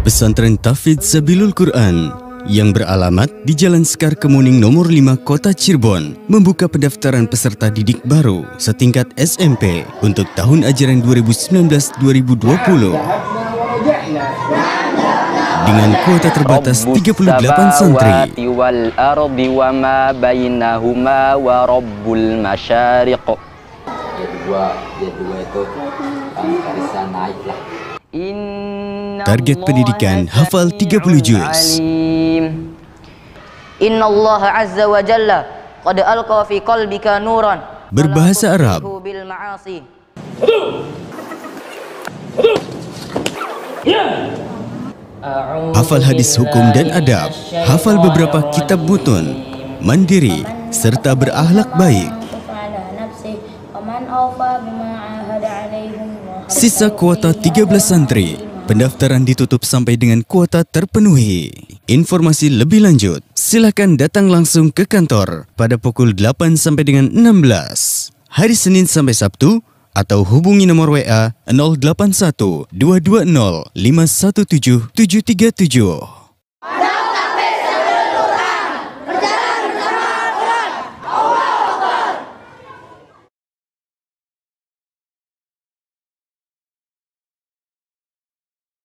Pesantren Tafid Sabilul Quran yang beralamat di Jalan Sekar Kemuning nomor 5 Kota Cirebon membuka pendaftaran peserta didik baru setingkat SMP untuk tahun ajaran 2019-2020 dengan kuota terbatas 38 santri. dua dia dua itu kan bisa naik lah Target pendidikan hafal 30 juz. Inna Allah azza wa jalla qad alqa fi qalbika nuran Berbahasa Arab. ma'asi. Hafal hadis hukum dan adab, hafal beberapa kitab butun, mandiri, serta berakhlak baik. Sisa kuota 13 santri. Pendaftaran ditutup sampai dengan kuota terpenuhi. Informasi lebih lanjut, silakan datang langsung ke kantor pada pukul 8 sampai dengan 16. Hari Senin sampai Sabtu atau hubungi nomor WA 081 220 517 737.